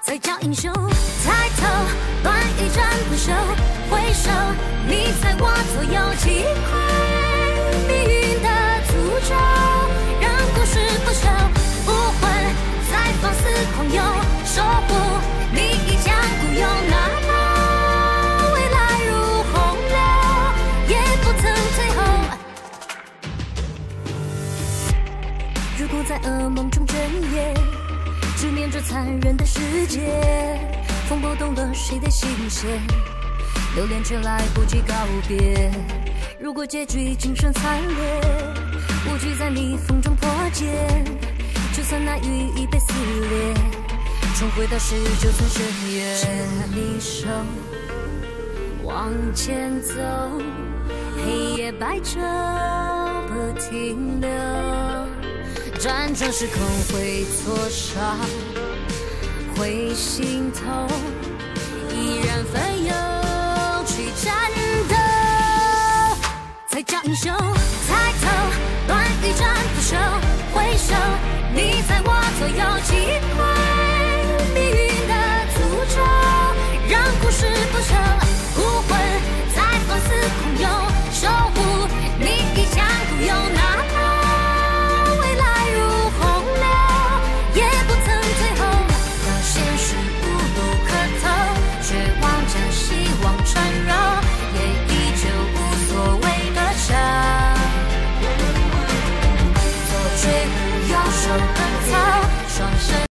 才叫英雄。抬头，乱一阵不休，回首，你在我左右，击溃命运的诅咒，让故事不朽，不魂再放肆狂游，守护你已将孤勇，哪怕未来如洪流，也不曾退后。如果在噩梦中睁眼，直面这残忍的世界，风拨动了谁的心弦？留恋却来不及告别。如果结局仅剩惨烈，无惧在逆风中破茧。就算那羽翼被撕裂，重回到十九层深渊。牵你手，往前走，黑夜白昼不停留。辗转时空会挫伤会心痛依然奋勇去战斗。才叫英雄抬头乱与战不休回首你在我左右击溃命运的诅咒让故事不朽孤魂双手奔跑，双。